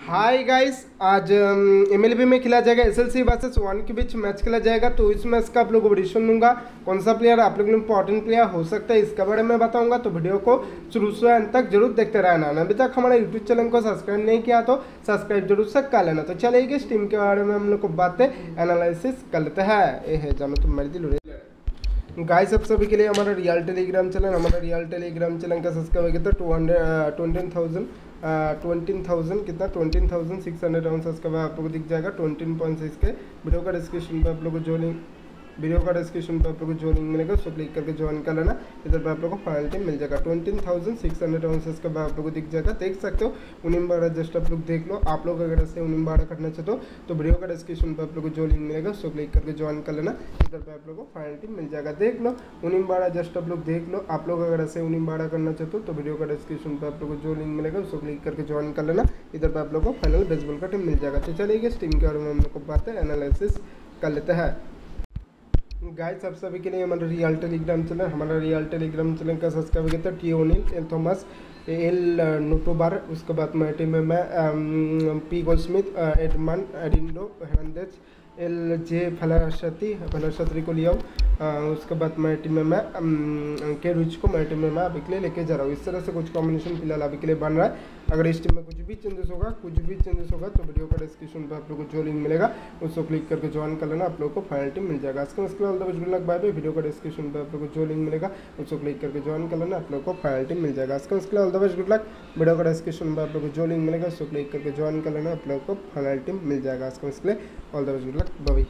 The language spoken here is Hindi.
हाय गाइस आज एमएलबी में खेला जाएगा S L C versus one के बीच मैच खेला जाएगा तो इस मैच का आप लोगों को प्रेडिक्शन दूँगा, कौन सा प्लेयर आप लोगों इंपॉर्टेंट प्लेयर हो सकता है, इसके बारे में बताऊँगा तो वीडियो को शुरू से अंत तक ज़रूर देखते रहना। अभी तक हमारे यूट्यूब चैनल को सब्सक्राइब नहीं किया तो सब्सक्राइब ज़रूर से कर लेना। तो चलिए इस टीम के बारे में हम लोग को बातें एनालिसिस कर लेते हैं। ये है, जानो तुम मेरी दिल गाय सब सभी के लिए हमारा रियल टेलीग्राम चैनल हमारा रियल टेलीग्राम चैनल का सब्सक्राइब कितना? Two hundred twenty thousand twenty thousand कितना? Twenty thousand six hundred round subscribe आप लोगों को दिख जाएगा। ट्वेंटी पॉइंट सिक्स के वीडियो का डिस्क्रिप्शन पर आप लोगों को जो लिंक वीडियो का डिस्क्रिप्शन पर आप लोग को जो लिंक मिलेगा, उसको क्लिक करके ज्वाइन कर लेना। इधर पर आप लोग को फाइनल टीम मिल जाएगा। Twenty thousand six hundred ounces का आप लोग को दिख जाएगा। देख सकते हो उन्नीस बारह जस्ट आप लोग देख लो। आप लोग अगर ऐसे उन्नीस बारह करना चाहते हो तो वीडियो का डिस्क्रिप्शन पर आप लोग को जो लिंक मिलेगा, उसको क्लिक करके ज्वाइन कर लेना। इधर पर आप लोग को फाइनल टीम मिल जाएगा। देख लो उन्नीस बारह जस्ट आप लोग देख लो। आप लोग अगर ऐसे उन्नीस बारह करना चाहते हो तो वीडियो का डिस्क्रिप्शन पर आप लोग को जो लिंक मिलेगा, उसको क्लिक करके ज्वाइन कर लेना। इधर पर आप लोग को फाइनल बेसबॉल का टीम मिल जाएगा। तो चलिए इस टीम के बारे में हम लोग को बातें एनालिसिस कर लेते हैं। गाइस सब सभी के लिए हमारा रियल टेलीग्राम चैनल, हमारा रियल टेलीग्राम चैनल का सब्सक्राइब किया था T O'Neill L Thomas L Nootbaar उसके बाद में टीम में मैं P Goldschmidt Edman Arenado Hernandez L J फलाशती फलाशत्री को लिया हूँ। उसके बाद मैं टीम में मैं के रुच को मैं टीम में मैं अभी के लिए लेके जा रहा हूँ। इस तरह से कुछ कॉम्बिनेशन फ़िलहाल अभी के लिए बन रहा है। अगर इस टीम में कुछ भी चेंजेस होगा, कुछ भी चेंजेस होगा तो वीडियो का डिस्क्रिप्शन पर आप लोग को जो लिंक मिलेगा, उसको क्लिक करके ज्वाइन कर लेना, आप लोग को फाइनल टीम मिल जाएगा। इसके उसके बाद गुड लक बाय वीडियो का डिस्क्रिप्शन पर आप लोग को जो लिंक मिलेगा, उसको क्लिक करके ज्वाइन कर लेना, आप लोग को फाइनल टीम मिल जाएगा। इसके उसके बाद गुड लक वीडियो का डिस्क्रिप्शन में आप लोग को जो लिंक मिलेगा, उसको क्लिक करके ज्वाइन कर लेना। आप लोग को फाइनल टीम मिल जाएगा इसके लिए। All the best good luck bye